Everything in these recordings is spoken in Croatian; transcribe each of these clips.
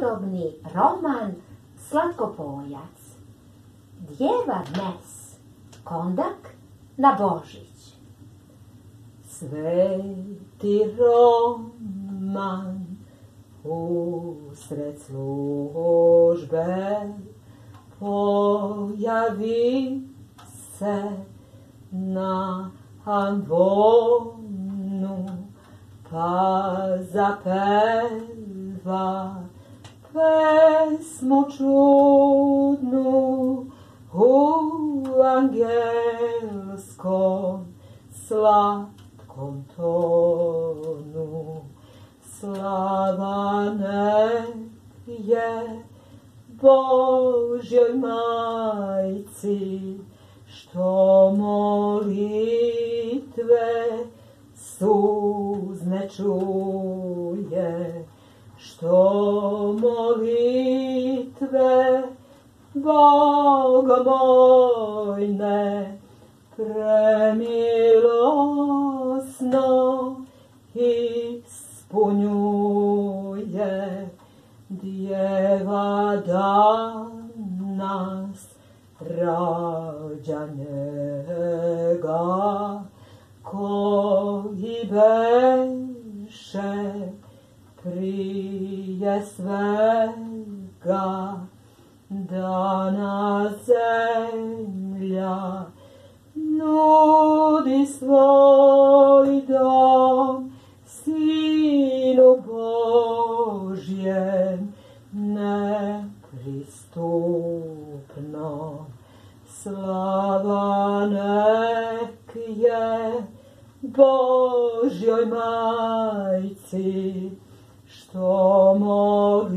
pravodobni roman Slatkopojac. Djeva Mes, kondak na Božić. Sveti roman u sred službe pojavi se na ambonu pa zapeva pesmu čudnu u angelskom slatkom tonu. Slava nek je Božjoj majci, što molitve suzne čuje, što molitve bogomojne premilosno ispunjuje. Djeva danas rađa njega, koji beše prije svega dana zemlja nudi svoj dom Sinu Božjem nepristupno. Slava nek je Božjoj majci, što molitve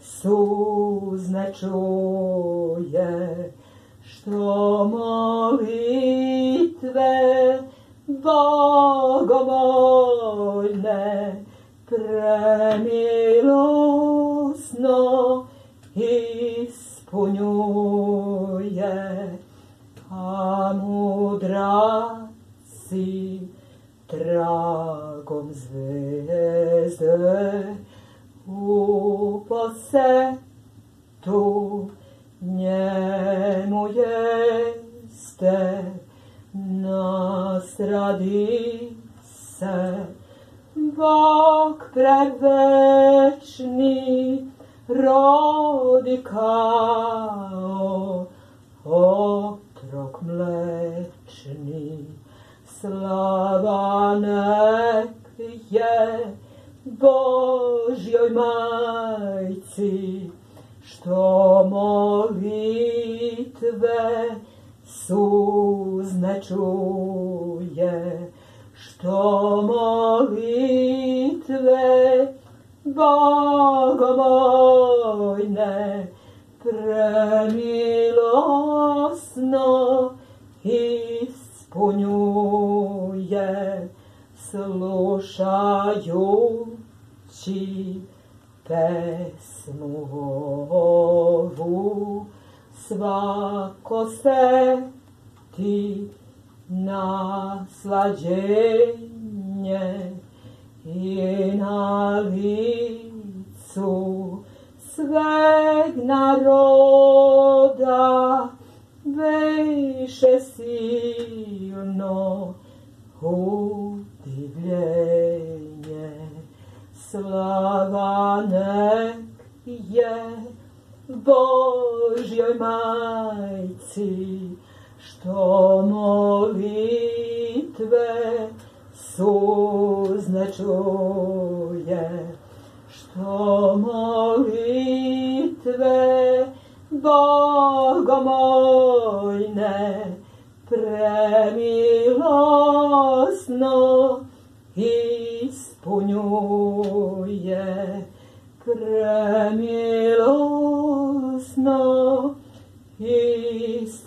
suzne čuje, što molitve bogomojne premilosno ispunjuje. A mudraci tragom zvezde u posetu njemu jeste nas radi se Bog predvečni rodi kao otrok mlečni. Slava nek je Božjoj majci, što molitve suzne čuje, što molitve bogomojne premilosno ispunjuje, slušajući pesmu ovu, svako se ti naslađenje i na licu sveg naroda veše silno udivljenje. Slava nek je Božjoj majci, što molitve suzne čuje, što molitve bogomojne premilosno ispunjuje, premilosno ispunjuje.